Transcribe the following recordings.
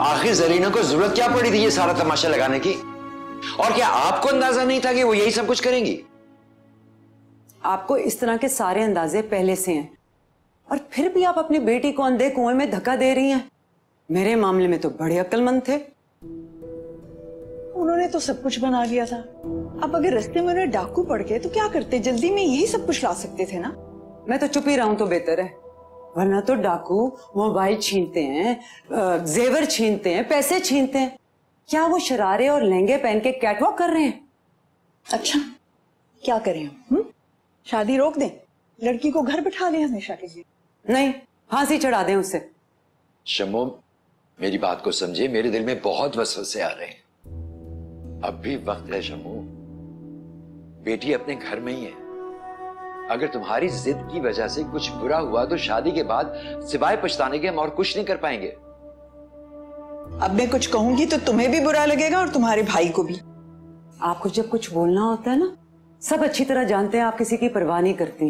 आखिर जरीना को ज़रूरत क्या पड़ी थी ये सारा तमाशा लगाने की? और क्या आपको अंदाज़ा नहीं था कि वो यही सब कुछ करेंगी? आपको इस तरह के सारे अंदाजे पहले से हैं। और फिर भी आप अपनी बेटी को अंधे कुएँ में धक्का दे रही हैं। मेरे मामले में तो बड़े अक्लमंद थे। उन्होंने तो सब कुछ बना लिया था। अब अगर रस्ते में उन्हें डाकू पड़ गए तो क्या करते? जल्दी में यही सब कुछ ला सकते थे ना? मैं तो चुप ही रहूँ तो बेहतर है। वरना तो डाकू मोबाइल छीनते हैं जेवर छीनते हैं पैसे छीनते हैं। क्या वो शरारे और लहंगे पहन के कैटवॉक कर रहे हैं? अच्छा क्या करें हम हुँ? शादी रोक दें? लड़की को घर बिठा लें हमेशा के लिए? नहीं फांसी चढ़ा दें उसे। शमो मेरी बात को समझे मेरे दिल में बहुत वसवसे आ रहे हैं। अब भी वक्त है शमो बेटी अपने घर में ही है। अगर तुम्हारी जिद की वजह से कुछ बुरा हुआ तो शादी के बाद सिवाय पछताने के हम और कुछ नहीं कर पाएँगे। अब मैं कुछ कहूँगी तो तुम्हें भी बुरा लगेगा और तुम्हारे भाई को भी। आपको जब कुछ बोलना होता है ना सब अच्छी तरह जानते हैं आप किसी की परवाह नहीं करती।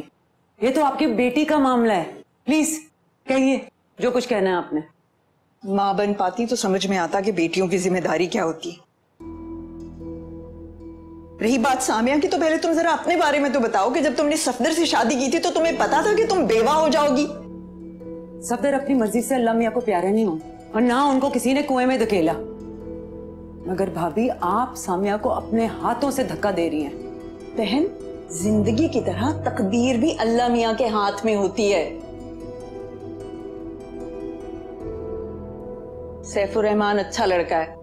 ये तो आपकी बेटी का मामला है। प्लीज़ कहिए जो कुछ कहना है आपने। माँ बन पाती तो समझ में आता कि बेटियों की ज़िम्मेदारी क्या होती। है रही बात सामिया की तो पहले तुम जरा अपने बारे में तो बताओ कि जब तुमने सफदर से शादी की थी तो तुम्हें पता था कि तुम बेवा हो जाओगी? सफदर अपनी मर्ज़ी से अल्लाह मियाँ को प्यारे नहीं हो, और ना उनको किसी ने कुएँ में धकेला। मगर भाभी, आप सामिया को अपने हाथों से धक्का दे रही हैं। बहन, ज़िंदगी की तरह तकदीर भी अल्लाह मियाँ के हाथ में होती है। सैफुर रहमान अच्छा लड़का है।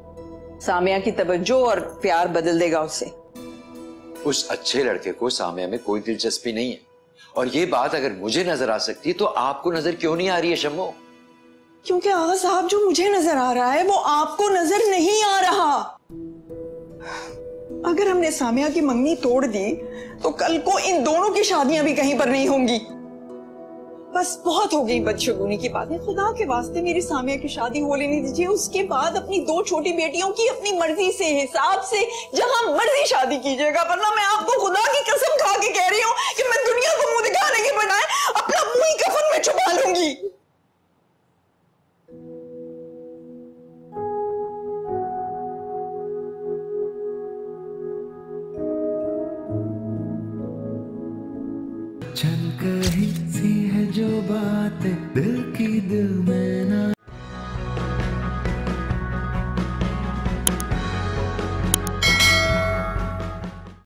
सामिया की तवज्जो और प्यार बदल देगा उसे। उस अच्छे लड़के को सामिया में कोई दिलचस्पी नहीं है। और ये बात अगर मुझे नज़र आ सकती तो आपको नज़र क्यों नहीं आ रही है, शम्मो? क्योंकि आगा साहब, जो मुझे नज़र आ रहा है, वो आपको नज़र नहीं आ रहा। अगर हमने सामिया की मंगनी तोड़ दी तो कल को इन दोनों की शादियाँ भी कहीं पर नहीं होंगी। बस बहुत हो गई बदशगुनी की बातें। खुदा के वास्ते मेरी सामिया की शादी हो लेने दीजिए, उसके बाद अपनी दो छोटी बेटियों की अपनी मर्ज़ी से, हिसाब से, जहाँ मर्ज़ी शादी कीजिएगा, वरना मैं आपको खुदा की कसम खा के कह रही हूँ कि मैं दुनिया को मुँह दिखाने के बजाय अपना मुँह ही कफन में छुपा लूँगी।